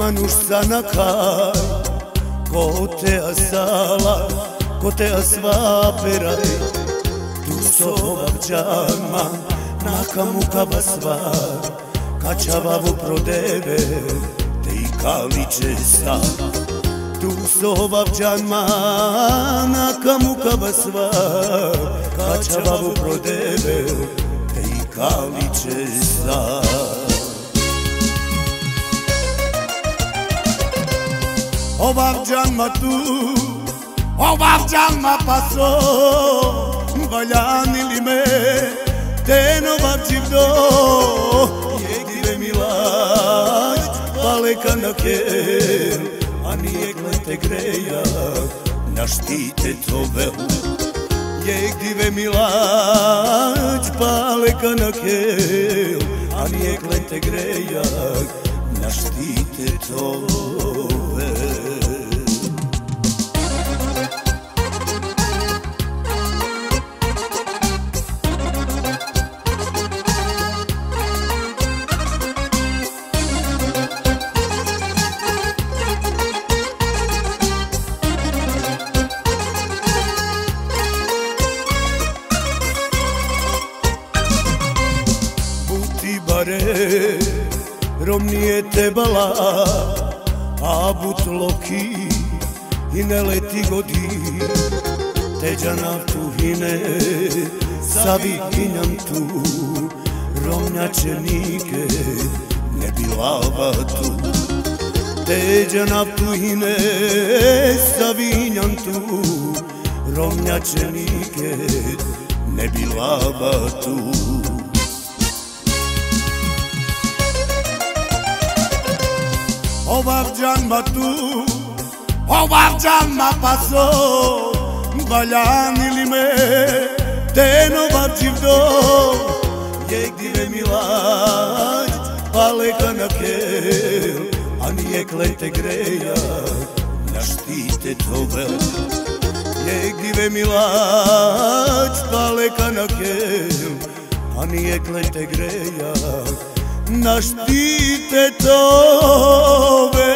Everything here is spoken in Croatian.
manuš sanakaj Ko te asala, ko te asvaperaj Tu sovav džama, naka muka basvar Kačavavu prodeve, te i kaliče sa Tu sovav džama, naka muka basvar Kačavavu prodeve, te i kaliče sa Ovavđan tu, ovavđan ma paso Valjani me, te novavđiv do. Jegdive milaj, paleka na kel A nije glete greja, na štite to velu Jegdive milaj, paleka na kel A nije glete greja, na štite to Rom nije tebala A but loki I ne leti godi Teđa naftu hine Savi hinjam tu. Romnjačenike Ne bi lava tu. Teđa naftu hine Savi hinjam tu. Romnjačenike Ne bi lava tu Ovavđan ma tu, ovavđan ma paso Valjani li me, te novavđiv do Jegdive milać, paleka na kel A nije klete greja, na štite tovel Jegdive milać, paleka na kel A nije klete greja, na štite tove